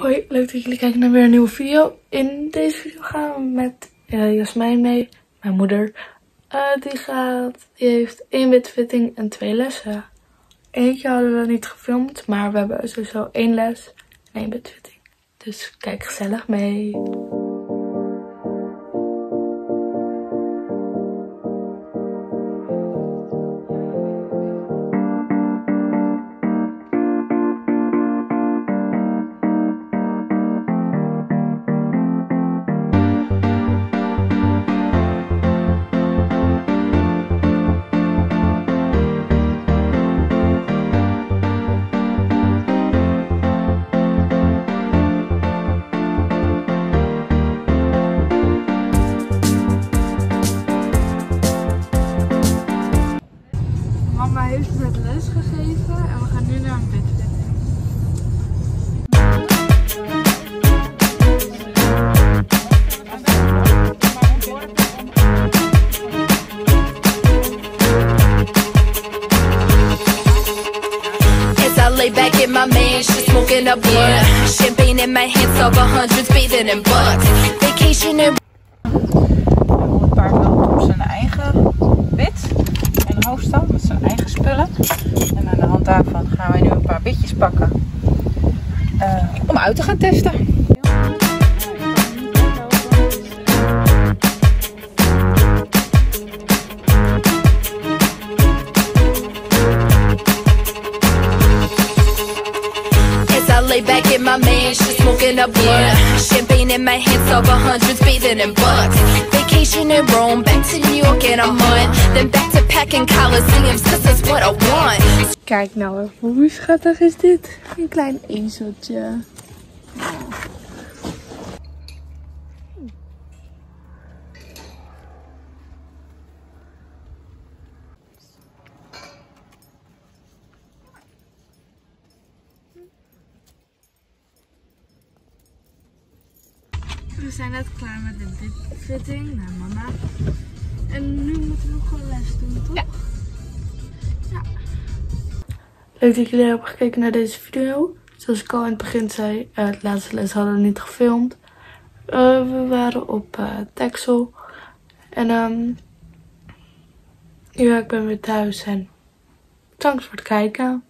Hoi, leuk dat jullie kijken naar weer een nieuwe video. In deze video gaan we met uh, Jasmijn mee, mijn moeder. Uh, die, gaat, die heeft één witfitting en twee lessen. Eentje hadden we niet gefilmd, maar we hebben sowieso één les en één witfitting. Dus kijk gezellig mee. Heeft net les gegeven en we gaan nu naar een back in my mansion, smoking a blunt. Champagne in my hands, over hundreds, bathing in bucks. Vacation in En aan de hand daarvan gaan wij nu een paar bitjes pakken eh, om uit te gaan testen. Lay back in my smoking. In my hands, over hundreds, bathing in bucks. Vacation in Rome, back to New York in a month. Then back to packing coliseums, cause that's what I want. Kijk nou, hoe schattig is dit? Een klein ezeltje. We zijn net klaar met de fitting naar mama. En nu moeten we nog een les doen, toch? Ja. Ja. Leuk dat jullie hebben gekeken naar deze video. Zoals ik al in het begin zei, uh, het laatste les hadden we niet gefilmd. Uh, we waren op uh, Texel. En um, ja, ik ben weer thuis en bedankt voor het kijken.